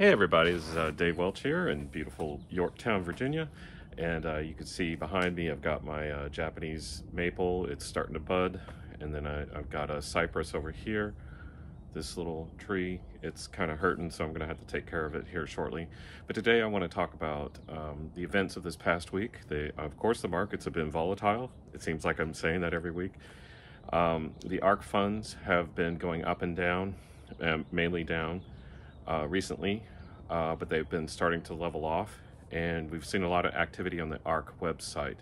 Hey everybody, this is uh, Dave Welch here in beautiful Yorktown, Virginia. And uh, you can see behind me I've got my uh, Japanese maple, it's starting to bud. And then I, have got a cypress over here, this little tree. It's kind of hurting, so I'm going to have to take care of it here shortly. But today I want to talk about um, the events of this past week. They, of course, the markets have been volatile. It seems like I'm saying that every week. Um, the ARK funds have been going up and down, um, mainly down uh, recently, uh, but they've been starting to level off, and we've seen a lot of activity on the ARK website.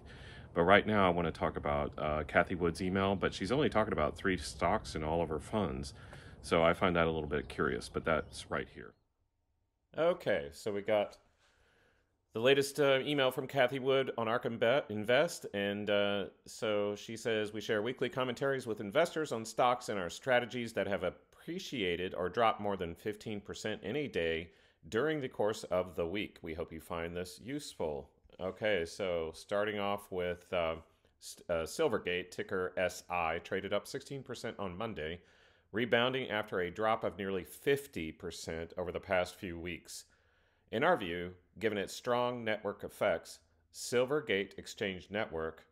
But right now, I want to talk about uh, Cathie Wood's email, but she's only talking about three stocks in all of her funds. So I find that a little bit curious, but that's right here. Okay, so we got the latest uh, email from Cathie Wood on ARK Invest. And uh, so she says, We share weekly commentaries with investors on stocks and our strategies that have appreciated or dropped more than 15% any day during the course of the week. We hope you find this useful. Okay, so starting off with uh, uh, Silvergate, ticker SI, traded up 16% on Monday, rebounding after a drop of nearly 50% over the past few weeks. In our view, given its strong network effects, Silvergate Exchange Network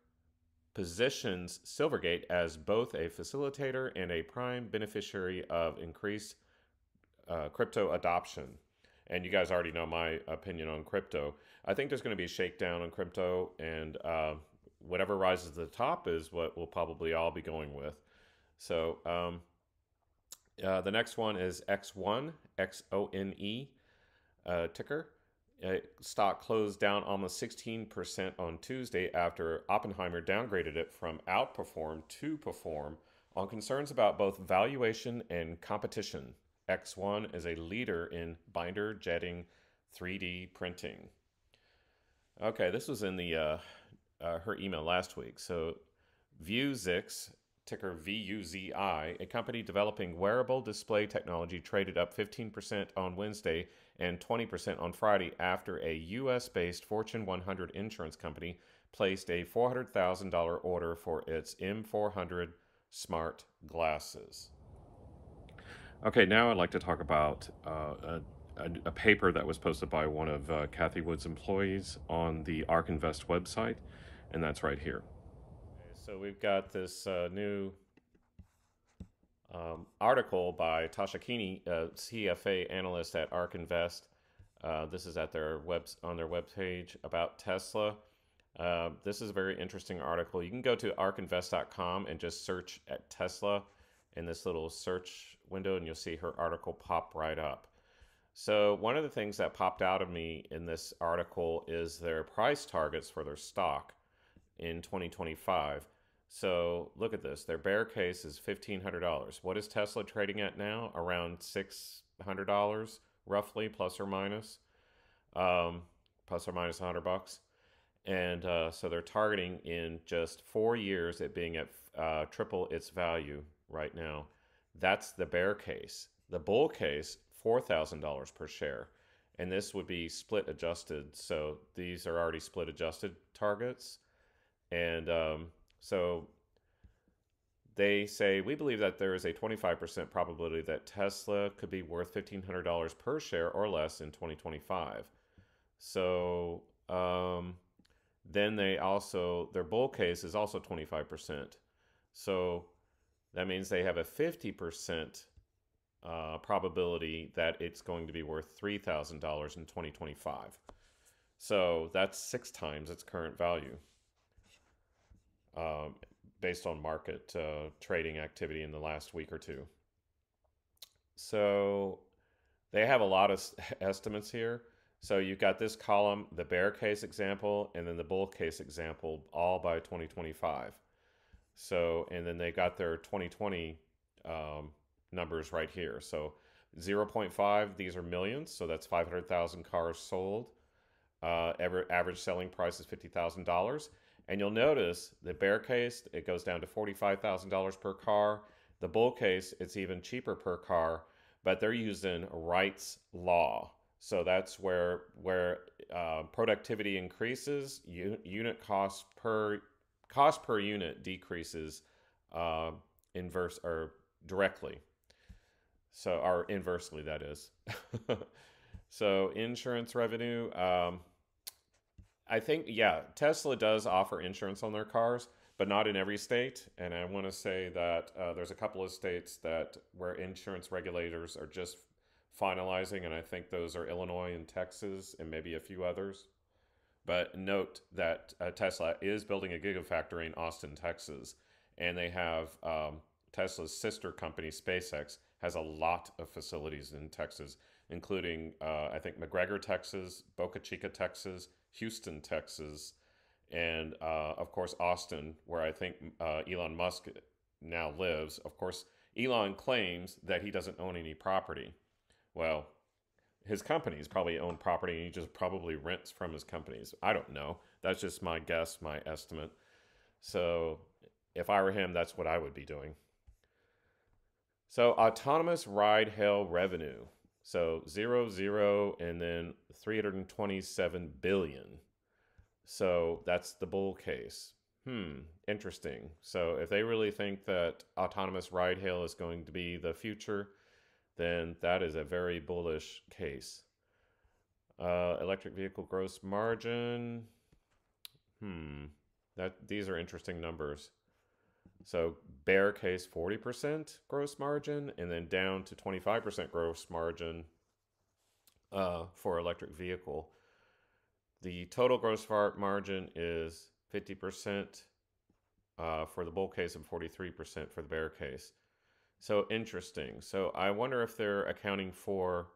positions Silvergate as both a facilitator and a prime beneficiary of increased uh, crypto adoption. And you guys already know my opinion on crypto. I think there's going to be a shakedown on crypto, and uh, whatever rises to the top is what we'll probably all be going with. So um, uh, the next one is ExOne, X O N E uh, ticker. Uh, stock closed down almost 16% on Tuesday after Oppenheimer downgraded it from outperform to perform on concerns about both valuation and competition. ExOne is a leader in binder jetting 3D printing. Okay, this was in the uh, uh, her email last week. So Vuzix, ticker VUZI, a company developing wearable display technology, traded up 15% on Wednesday and 20% on Friday after a U.S. based Fortune 100 insurance company placed a $400,000 order for its M400 smart glasses. Okay, now I'd like to talk about uh, a, a, paper that was posted by one of uh, Cathie Wood's employees on the ARK Invest website, and that's right here. So we've got this uh, new um, article by Tasha Keeney, uh, CFA analyst at ARK Invest. Uh, this is at their webs on their webpage about Tesla. Uh, this is a very interesting article. You can go to arkinvest.com and just search at Tesla in this little search window and you'll see her article pop right up. So one of the things that popped out of me in this article is their price targets for their stock in 2025. So look at this. Their bear case is $1,500. What is Tesla trading at now? Around $600, roughly, plus or minus, um, plus or minus 100 bucks. And uh, so they're targeting in just four years it being at uh, triple its value right now. That's the bear case. The bull case, $4,000 per share. And this would be split adjusted. So these are already split adjusted targets. And um, so they say we believe that there is a 25% probability that Tesla could be worth $1,500 per share or less in 2025. So um, then they also, their bull case is also 25%. So that means they have a 50% uh, probability that it's going to be worth $3,000 in 2025. So that's six times its current value um, based on market uh, trading activity in the last week or two. So they have a lot of estimates here. So you've got this column, the bear case example, and then the bull case example, all by 2025. So, and then they got their 2020 um, numbers right here. So 0.5, these are millions. So that's 500,000 cars sold. Uh, average selling price is $50,000. And you'll notice the bear case, it goes down to $45,000 per car. The bull case, it's even cheaper per car, but they're using Wright's law. So that's where where uh, productivity increases, unit cost per cost per unit decreases uh, inverse or directly. So, or inversely, that is. So insurance revenue. Um, I think yeah, Tesla does offer insurance on their cars, but not in every state. And I want to say that uh, there's a couple of states that where insurance regulators are just finalizing, and I think those are Illinois and Texas, and maybe a few others. But note that uh, Tesla is building a gigafactory in Austin, Texas, and they have um, Tesla's sister company, SpaceX, has a lot of facilities in Texas, including, uh, I think, McGregor, Texas, Boca Chica, Texas, Houston, Texas, and uh, of course, Austin, where I think uh, Elon Musk now lives. Of course, Elon claims that he doesn't own any property. Well, his companies probably own property and he just probably rents from his companies. I don't know. That's just my guess, my estimate. So if I were him, that's what I would be doing. So autonomous ride hail revenue. So zero, zero, and then 327 billion. So that's the bull case. Hmm, interesting. So if they really think that autonomous ride hail is going to be the future, then that is a very bullish case. Uh, electric vehicle gross margin. Hmm, that these are interesting numbers. So bear case 40% gross margin, and then down to 25% gross margin uh, for electric vehicle. The total gross margin is 50% uh, for the bull case and 43% for the bear case. So interesting. So I wonder if they're accounting for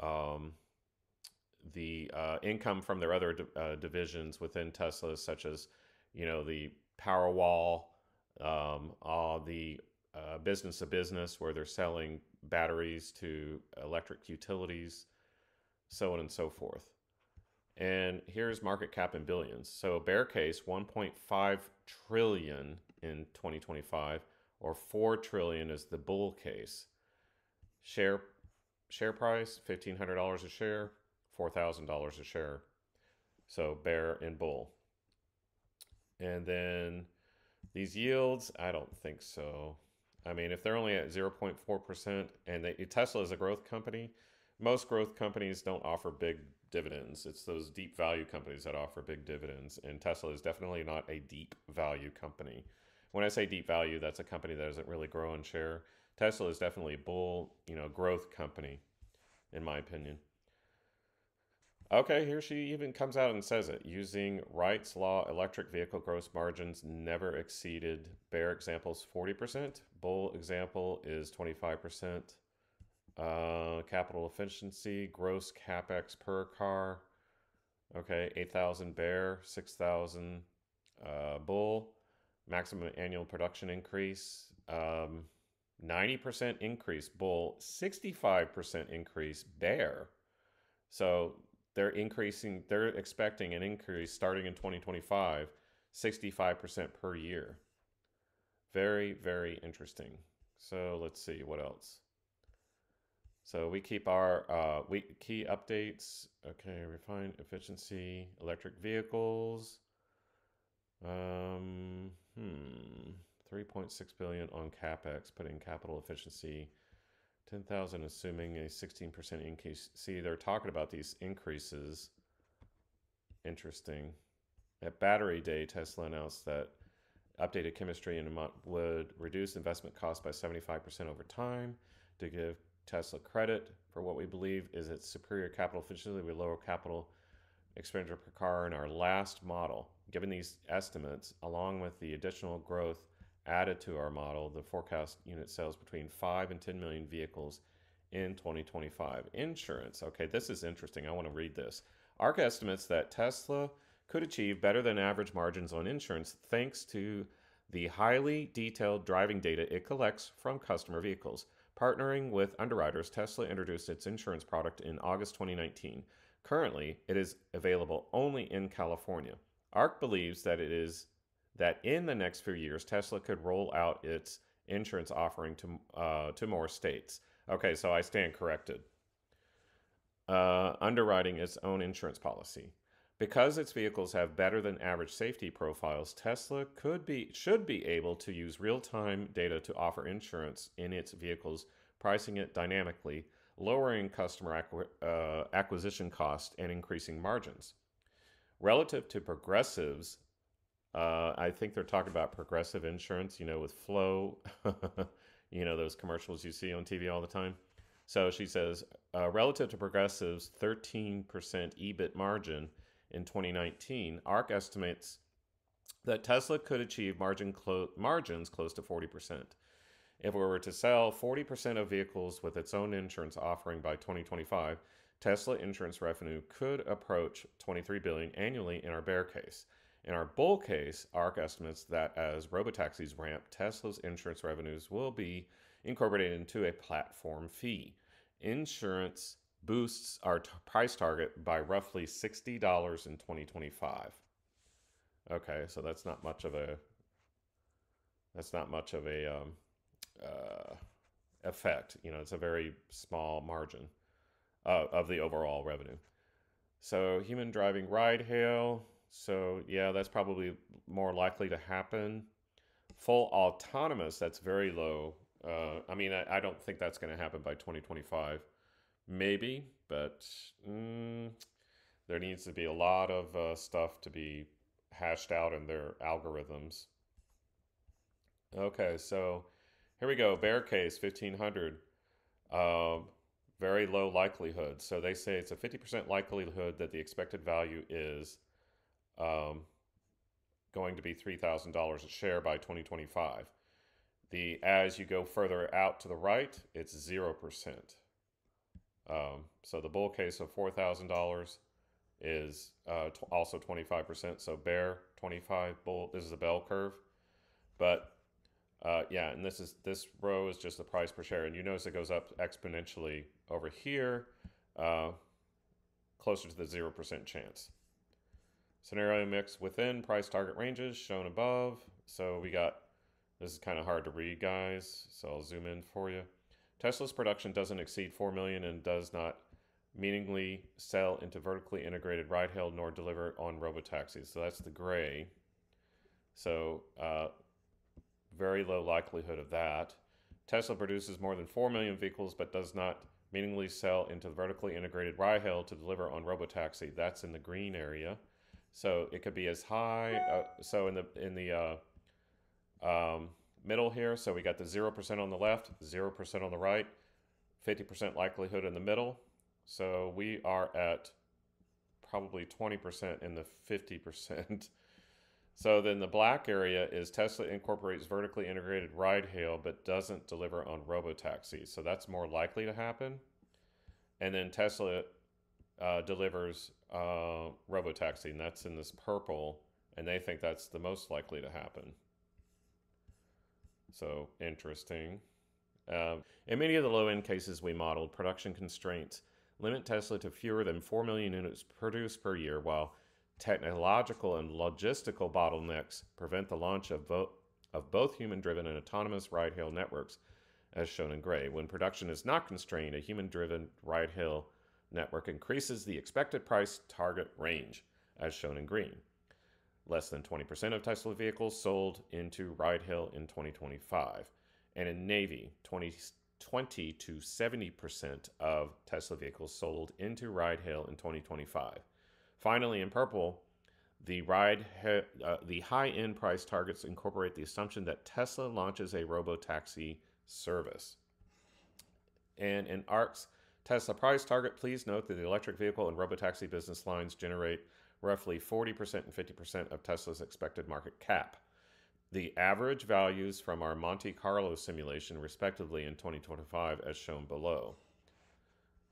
um, the uh, income from their other di- uh, divisions within Tesla, such as you know the Powerwall, um, all the uh, business to business where they're selling batteries to electric utilities, so on and so forth. And here's market cap in billions. So bear case 1.5 trillion in 2025 or 4 trillion is the bull case. Share share price $1500 a share, $4000 a share. So bear and bull. And then these yields, I don't think so. I mean, if they're only at 0.4% and they, Tesla is a growth company, most growth companies don't offer big dividends. It's those deep value companies that offer big dividends. And Tesla is definitely not a deep value company. When I say deep value, that's a company that doesn't really grow in share. Tesla is definitely a bull, you know, growth company, in my opinion. Okay, here she even comes out and says it. Using Wright's Law, electric vehicle gross margins never exceeded bear examples 40%. Bull example is 25%. Uh, capital efficiency, gross capex per car. Okay, 8,000 bear, 6,000 uh, bull maximum annual production increase, um, 90% increase bull, 65% increase bear. So they're increasing, they're expecting an increase starting in 2025, 65% per year. Very, very interesting. So let's see what else. So we keep our uh, we key updates. Okay, refine efficiency, electric vehicles. Um, hmm, 3.6 billion on capex, putting capital efficiency. 10,000 assuming a 16% increase. See, they're talking about these increases. Interesting. At Battery Day, Tesla announced that updated chemistry in would reduce investment costs by 75% over time. To give Tesla credit for what we believe is its superior capital efficiency with lower capital expenditure per car in our last model. Given these estimates, along with the additional growth added to our model, the forecast unit sales between 5 and 10 million vehicles in 2025. Insurance. Okay, this is interesting. I want to read this. ARK estimates that Tesla could achieve better than average margins on insurance thanks to the highly detailed driving data it collects from customer vehicles. Partnering with underwriters, Tesla introduced its insurance product in August 2019. Currently, it is available only in California. ARC believes that it is that in the next few years, Tesla could roll out its insurance offering to uh, to more states. Okay, so I stand corrected. Uh, underwriting its own insurance policy. Because its vehicles have better than average safety profiles, Tesla could be should be able to use real-time data to offer insurance in its vehicles, pricing it dynamically lowering customer acqu- uh, acquisition costs and increasing margins. Relative to progressives, uh, I think they're talking about progressive insurance, you know, with Flo, you know, those commercials you see on TV all the time. So she says, uh, relative to progressives' 13% EBIT margin in 2019, ARK estimates that Tesla could achieve margin clo- margins close to 40%. If it were to sell 40% of vehicles with its own insurance offering by 2025, Tesla insurance revenue could approach 23 billion annually in our bear case. In our bull case, ARK estimates that as robotaxis ramp, Tesla's insurance revenues will be incorporated into a platform fee. Insurance boosts our t- price target by roughly $60 in 2025. Okay, so that's not much of a that's not much of a um, uh, effect. You know, it's a very small margin uh, of the overall revenue. So human driving ride hail. So yeah, that's probably more likely to happen. Full autonomous. That's very low. Uh, I mean, I, I, don't think that's going to happen by 2025. Maybe, but mm, there needs to be a lot of uh, stuff to be hashed out in their algorithms. Okay, so here we go. Bear case 1500. Um, very low likelihood. So they say it's a 50% likelihood that the expected value is um, going to be $3,000 a share by 2025. The as you go further out to the right, it's 0%. Um, so the bull case of $4,000 is uh, t- also 25%. So bear 25 bull. This is a bell curve, but uh, yeah, and this is this row is just the price per share, and you notice it goes up exponentially over here, uh, closer to the zero percent chance. Scenario mix within price target ranges shown above. So we got this is kind of hard to read, guys. So I'll zoom in for you. Tesla's production doesn't exceed 4 million and does not meaningfully sell into vertically integrated ride hail nor deliver on robotaxis. So that's the gray. So uh, very low likelihood of that. Tesla produces more than 4 million vehicles but does not meaningfully sell into vertically integrated ride hail to deliver on robotaxi. That's in the green area. So it could be as high. Uh, so in the in the uh, um, middle here, so we got the 0% on the left, 0% on the right, 50% likelihood in the middle, so we are at probably 20% in the 50%. so then the black area is Tesla incorporates vertically integrated ride hail but doesn't deliver on robotaxis. So that's more likely to happen. And then Tesla uh, delivers uh, robotaxi, and that's in this purple, and they think that's the most likely to happen. So interesting. Uh, in many of the low end cases we modeled, production constraints limit Tesla to fewer than 4 million units produced per year, while technological and logistical bottlenecks prevent the launch of, vo- of both human driven and autonomous ride hail networks, as shown in gray. When production is not constrained, a human driven ride hail network increases the expected price target range, as shown in green. Less than 20% of Tesla vehicles sold into ride hail in 2025. And in Navy, 20 20 to 70% of Tesla vehicles sold into ride hail in 2025. Finally, in purple, the ride uh, the high end price targets incorporate the assumption that Tesla launches a robo taxi service. And in ARK's Tesla price target, please note that the electric vehicle and robotaxi business lines generate roughly 40% and 50% of Tesla's expected market cap the average values from our Monte Carlo simulation, respectively, in 2025, as shown below.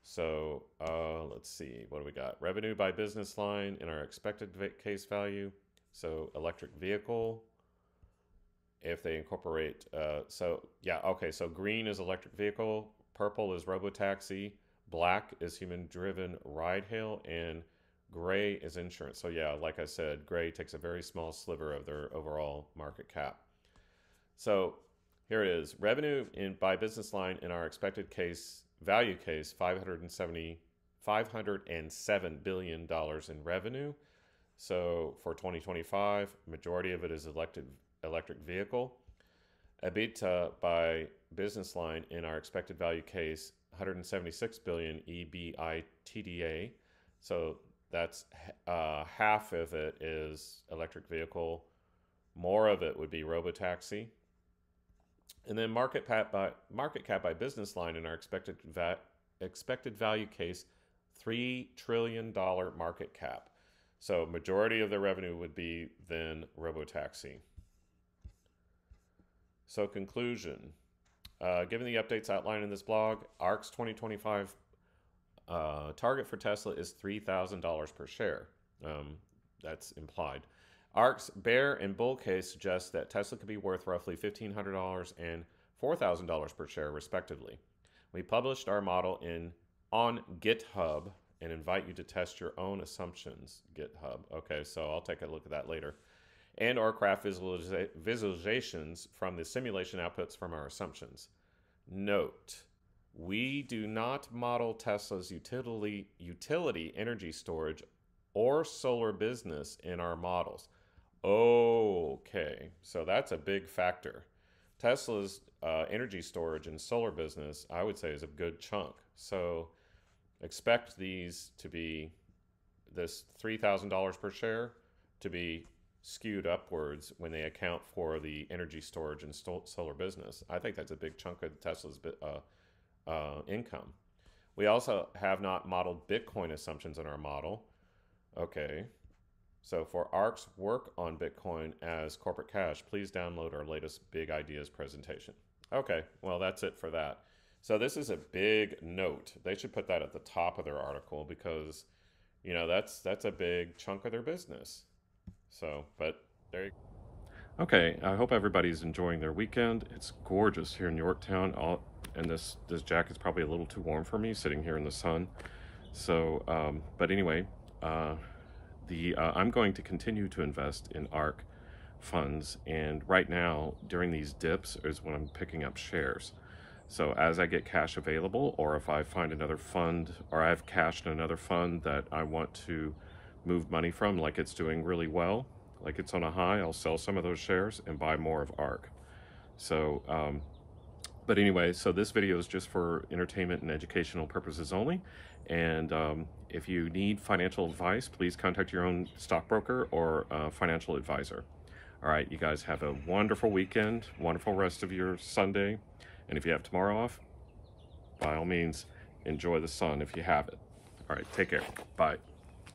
So uh, let's see, what do we got? Revenue by business line in our expected case value. So electric vehicle, if they incorporate, uh, so yeah, okay, so green is electric vehicle, purple is robotaxi, black is human driven ride hail, and Gray is insurance. So, yeah, like I said, Gray takes a very small sliver of their overall market cap. So, here it is revenue in, by business line in our expected case value case 570 507 billion dollars in revenue. So for 2025, majority of it is elected electric vehicle. EBITDA by business line in our expected value case 176 billion EBITDA. So that's uh, half of it is electric vehicle. More of it would be robotaxi. And then market cap by market cap by business line in our expected va- expected value case, three trillion dollar market cap. So majority of the revenue would be then robotaxi. So conclusion. Uh, given the updates outlined in this blog, ARK's 2025 uh, target for Tesla is $3,000 per share. Um, that's implied. ARK's bear and bull case suggests that Tesla could be worth roughly $1,500 and $4,000 per share, respectively. We published our model in on GitHub and invite you to test your own assumptions. GitHub. Okay, so I'll take a look at that later. And our craft visualiza- visualizations from the simulation outputs from our assumptions. Note, we do not model Tesla's utility, utility energy storage or solar business in our models. Okay, so that's a big factor. Tesla's uh, energy storage and solar business, I would say, is a good chunk. So expect these to be this $3,000 per share to be skewed upwards when they account for the energy storage and solar business. I think that's a big chunk of Tesla's uh, uh, income. We also have not modeled Bitcoin assumptions in our model. Okay, so for ARK's work on Bitcoin as corporate cash, please download our latest Big Ideas presentation. Okay, well, that's it for that. So this is a big note. They should put that at the top of their article because, you know, that's that's a big chunk of their business. So, but there you go. Okay, I hope everybody's enjoying their weekend. It's gorgeous here in Yorktown. All, and this this jacket's probably a little too warm for me sitting here in the sun. So, um, but anyway, uh, the uh, I'm going to continue to invest in ARK funds, and right now during these dips is when I'm picking up shares. So as I get cash available, or if I find another fund, or I have cash in another fund that I want to move money from, like it's doing really well, like it's on a high, I'll sell some of those shares and buy more of ARK. So, um, but anyway, so this video is just for entertainment and educational purposes only. And um, if you need financial advice, please contact your own stockbroker or uh, financial advisor. All right, you guys have a wonderful weekend, wonderful rest of your Sunday. And if you have tomorrow off, by all means, enjoy the sun if you have it. All right, take care. Bye.